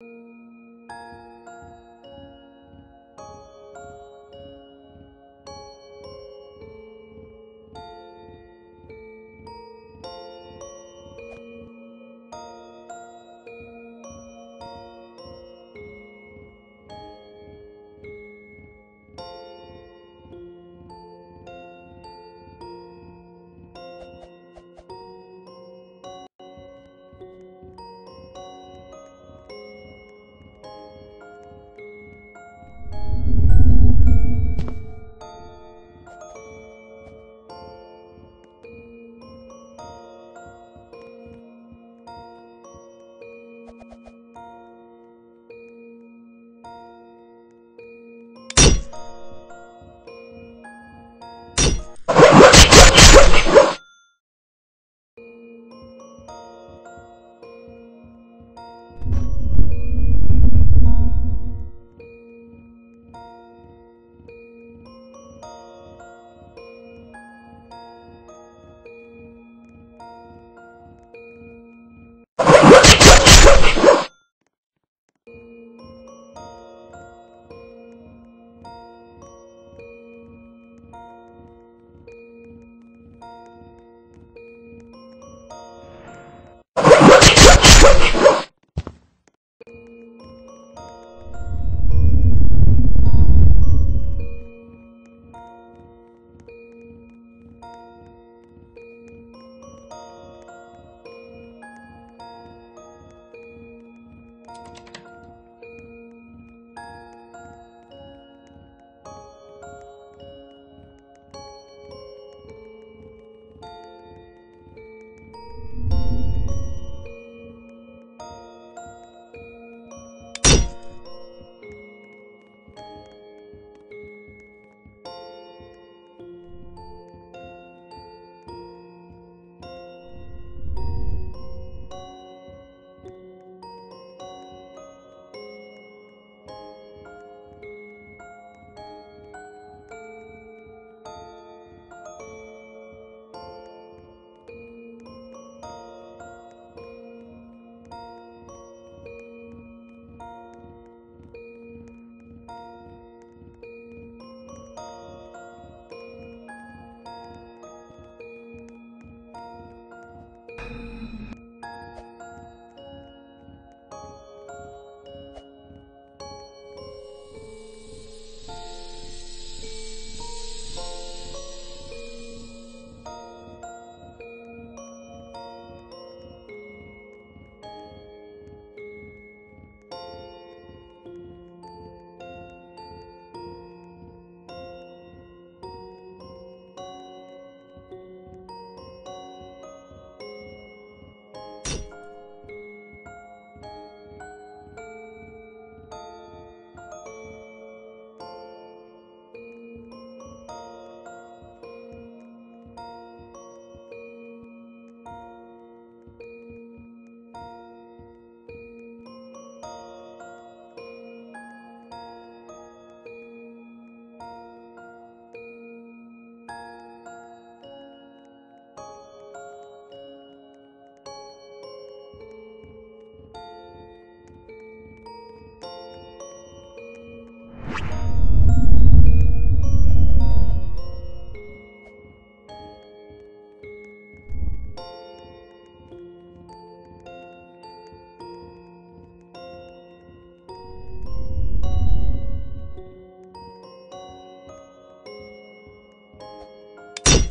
you